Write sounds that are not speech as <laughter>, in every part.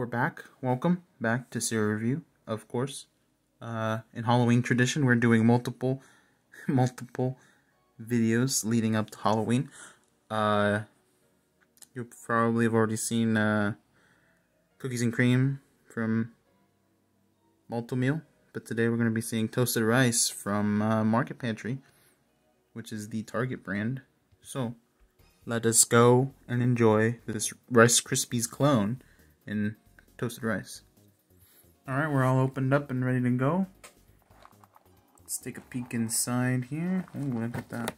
we're back. Welcome back to Cereal Review, of course. Uh, in Halloween tradition, we're doing multiple, <laughs> multiple videos leading up to Halloween. Uh, you probably have already seen uh, Cookies and Cream from Malt-O-Meal, but today we're going to be seeing Toasted Rice from uh, Market Pantry, which is the Target brand. So, let us go and enjoy this Rice Krispies clone in toasted rice. Alright, we're all opened up and ready to go. Let's take a peek inside here. Oh, look at that.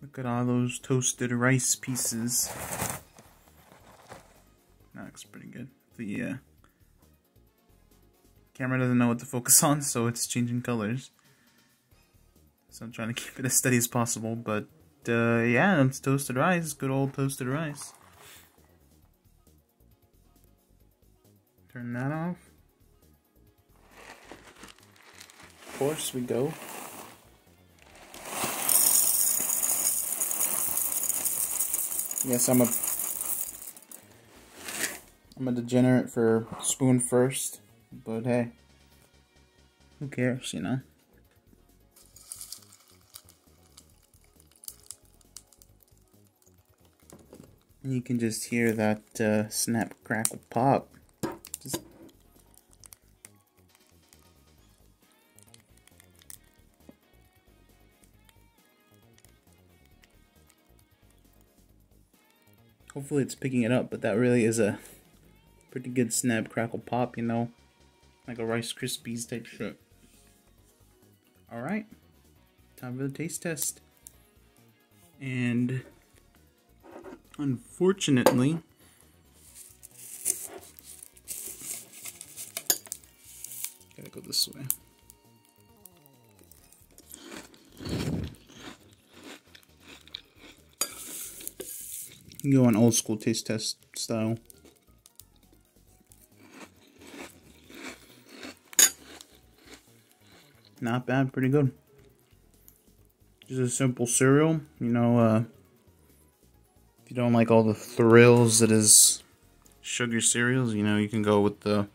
Look at all those toasted rice pieces. That looks pretty good. The uh, camera doesn't know what to focus <laughs> on, so it's changing colors. So I'm trying to keep it as steady as possible, but uh, yeah, it's toasted rice. Good old toasted rice. Turn that off. Of course we go. Yes, I'm a I'm a degenerate for spoon first, but hey, who cares, you know? You can just hear that uh, snap, crackle, pop. Just Hopefully it's picking it up, but that really is a pretty good snap, crackle, pop, you know? Like a Rice Krispies type shit. Alright, time for the taste test. And Unfortunately, gotta go this way. Go on old school taste test style. Not bad, pretty good. Just a simple cereal, you know, uh, you don't like all the thrills that is sugar cereals, you know, you can go with the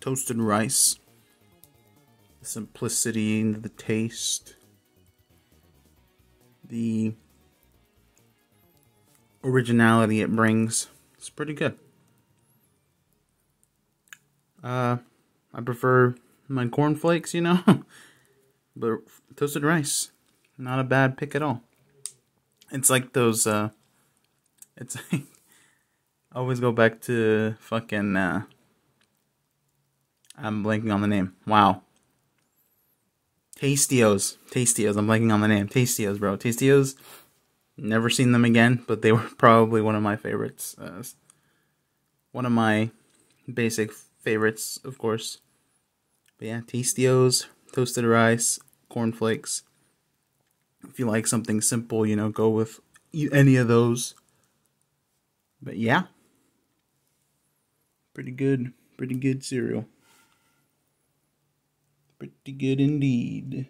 toasted rice. The simplicity and the taste. The originality it brings. It's pretty good. Uh, I prefer my cornflakes, you know, <laughs> but toasted rice, not a bad pick at all. It's like those, uh, it's like I always go back to fucking uh I'm blanking on the name. Wow. Tastee-Os. Tastee-Os. I'm blanking on the name. Tastee-Os, bro. Tastee-Os. Never seen them again, but they were <laughs> probably one of my favorites. Uh, one of my basic favorites, of course. But yeah, Tastee-Os, toasted rice, cornflakes. If you like something simple, you know, go with any of those. But yeah, pretty good, pretty good cereal. Pretty good indeed.